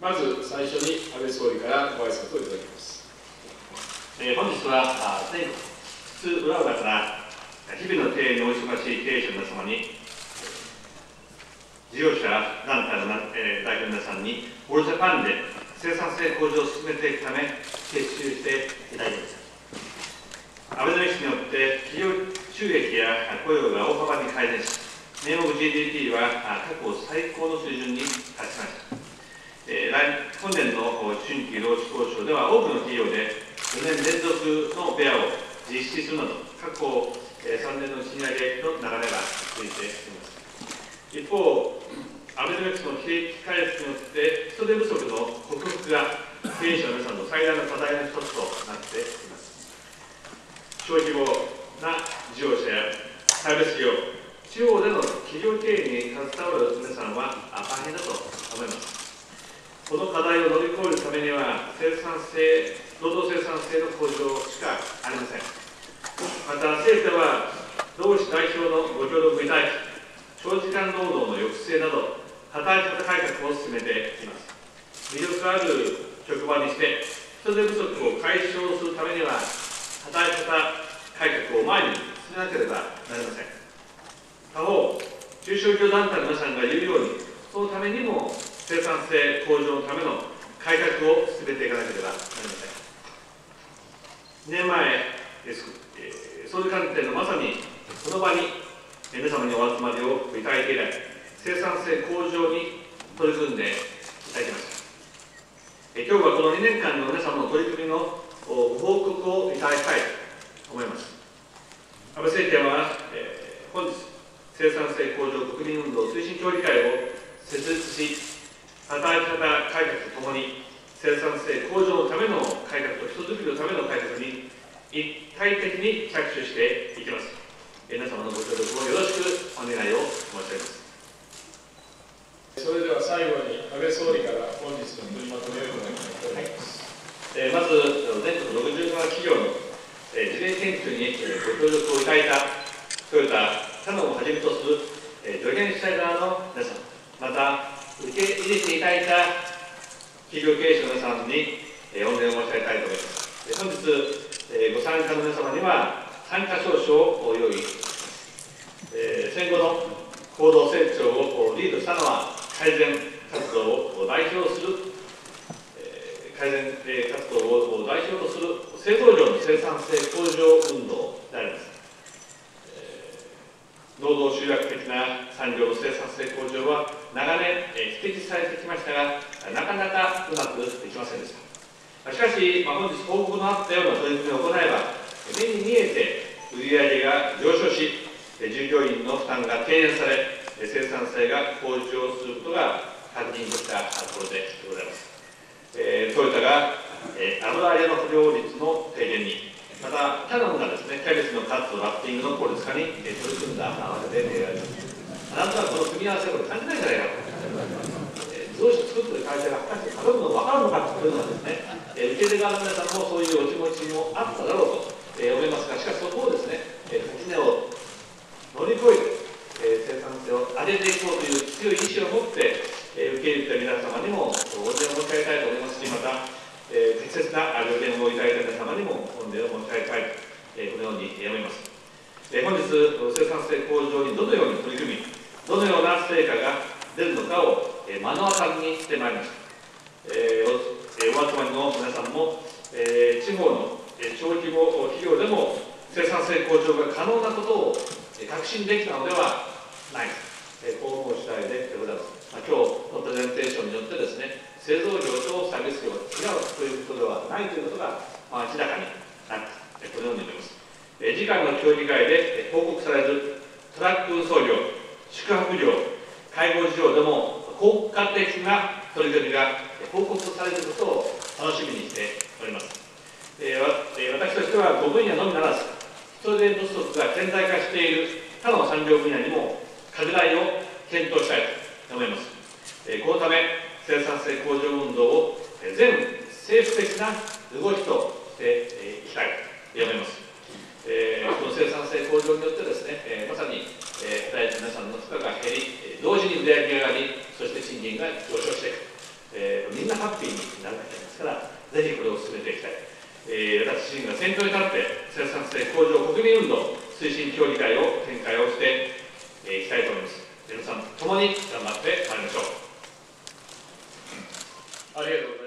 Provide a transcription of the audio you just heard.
まず最初に安倍総理からご挨拶をいただきます。えー、本日は全国津々浦々から日々の経営にお忙しい経営者の皆様に事業者団体の、えー、代表の皆さんにオールジャパンで生産性向上を進めていくため結集していただきましたアベノミクスによって企業収益や雇用が大幅に改善し名目 GDP は過去最高の水準に、来本年の春季労使交渉では多くの企業で4年連続のベアを実施するなど、過去3年の賃上げの流れが続いています。一方、アベノミクスの景気回復によって人手不足の克服が経営者の皆さんの最大の課題の一つとなっています。小規模な事業者やサービス業、地方での企業経営に携わる皆さんは大変だと。この課題を乗り越えるためには、生産性労働生産性の向上しかありません。また、政府では、労使代表のご協力に対し、長時間労働の抑制など、働き方改革を進めています。魅力ある職場にして、人手不足を解消するためには、働き方改革を前に進めなければなりません。他方、中小企業団体の皆さんが言うように、そのためにも生産性向上のための改革を進めていかなければなりません。2年前です、えー、総理官邸のまさにこの場に皆様にお集まりをいただいて以来、生産性向上に取り組んでいただきました。え、今日はこの2年間の皆様の取り組みのご報告をいただきたいと思います。安倍政権は、え、本日、生産性向上国民運動推進協議会を設立し、働き方改革とともに、生産性向上のための改革と人づくりのための改革に一体的に着手していきます。皆様のご協力をよろしくお願いを申し上げます。それでは最後に安倍総理から本日の取りまとめを伺いたいと思います。はい、えー、まず、全国67企業の、えー、事例研究に、えー、ご協力をいただいたトヨタ、キャノンをはじめとする、えー、助言者側の皆さん、また、受け入れていただいた企業経営者の皆さんに、えー、御礼を申し上げたいと思います。本日、えー、ご参加の皆様には、参加証書を用意えー、戦後の行動成長をリードしたのは、改善活動を代表する、えー、改善活動を代表とする製造業の生産性向上運動であります。労働集約的な産業の生産性向上は長年、えー、指摘されてきましたが、なかなかうまくいきませんでした。しかし、まあ、本日報告のあったような取り組みを行えば、目に見えて売上が上昇し、従業員の負担が軽減され、生産性が向上することが確認できたところでございます。えー、トヨタが、えー、油揚げの不良率の低減に、また、キャノンがですね、キャベツのカット、ラッピングの効率化に、取り組んだわけであります。あなたはこの組み合わせを感じないじゃないかと。えー、自動車作ってる会社が果たして頼むの分かるのかというのはですね、えー、受け手側の皆さんもそういうお気持ちもあっただろうと、えー、思いますが、しかしそこをですね、えー、垣根を乗り越えて、えー、生産性を上げていこうという強い意志を持って、えー、受け入れた皆様にもお礼を申し上げたいと思いますし、また、えー、適切なご意見をいただいた皆様にも御礼を申し上げたい、えー、このように思います。えー、本日、生産性向上にどのように取り組み、どのような成果が出るのかを、えー、目の当たりにしてまいりました。えー、おお集まりの皆さんも、えー、地方の、えー、小規模企業でも生産性向上が可能なことを、えー、確信できたのではないえー、こう申し上げでございます。まあ、今日のプレゼンテーションによってですね、製造業とサービス業が違うということではないということが、まあ、明らかになった、このように思います。え次回の協議会でえ報告されるトラック運送業、宿泊業、介護事業でも効果的な取り組みが報告されることを楽しみにしております。え私としては5分野のみならず、人手不足が顕在化している他の産業分野にも拡大を検討したいと思います。えこのため、生産性向上運動を全政府的な動きとしていきたいと思います。売上上がり、そして賃金が上昇していく、えー、みんなハッピーになるわけですから、ぜひこれを進めていきたい。えー、私自身が先頭に立って、生産性向上国民運動推進協議会を展開をして、いきたいと思います。皆さんともに頑張ってまいりましょう。ありがとう